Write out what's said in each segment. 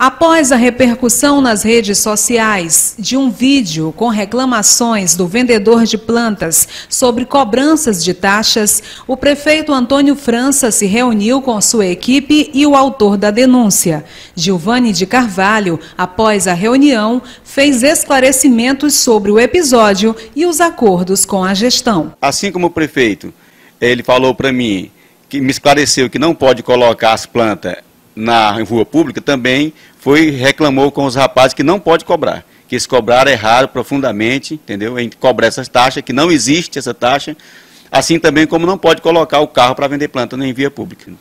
Após a repercussão nas redes sociais de um vídeo com reclamações do vendedor de plantas sobre cobranças de taxas, o prefeito Antônio França se reuniu com sua equipe e o autor da denúncia. Gilvane de Carvalho, após a reunião, fez esclarecimentos sobre o episódio e os acordos com a gestão. Assim como o prefeito, ele falou para mim que me esclareceu que não pode colocar as plantas na rua pública, também foi reclamou com os rapazes que não pode cobrar. Que se cobrar é raro profundamente, entendeu? Em cobrar essas taxas, que não existe essa taxa. Assim também como não pode colocar o carro para vender planta em via pública.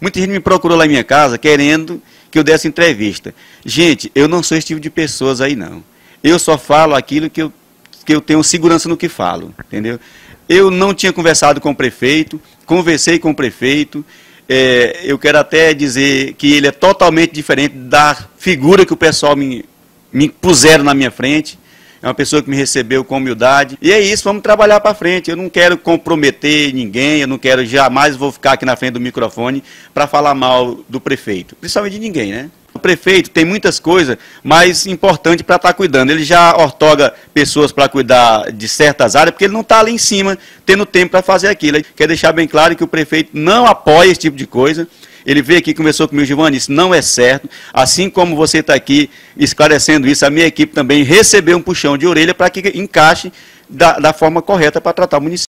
Muita gente me procurou lá em minha casa querendo que eu desse entrevista. Gente, eu não sou esse tipo de pessoas aí não. Eu só falo aquilo que eu, que eu tenho segurança no que falo, entendeu? Eu não tinha conversado com o prefeito, conversei com o prefeito, é, eu quero até dizer que ele é totalmente diferente da figura que o pessoal me, me puseram na minha frente. É uma pessoa que me recebeu com humildade. E é isso, vamos trabalhar para frente. Eu não quero comprometer ninguém, eu não quero jamais vou ficar aqui na frente do microfone para falar mal do prefeito. Principalmente de ninguém, né? Prefeito tem muitas coisas mais importantes para estar tá cuidando. Ele já ortoga pessoas para cuidar de certas áreas, porque ele não está ali em cima tendo tempo para fazer aquilo. Quer deixar bem claro que o prefeito não apoia esse tipo de coisa. Ele veio aqui, conversou comigo, Giovanni, isso não é certo. Assim como você está aqui esclarecendo isso, a minha equipe também recebeu um puxão de orelha para que encaixe da, da forma correta para tratar o município.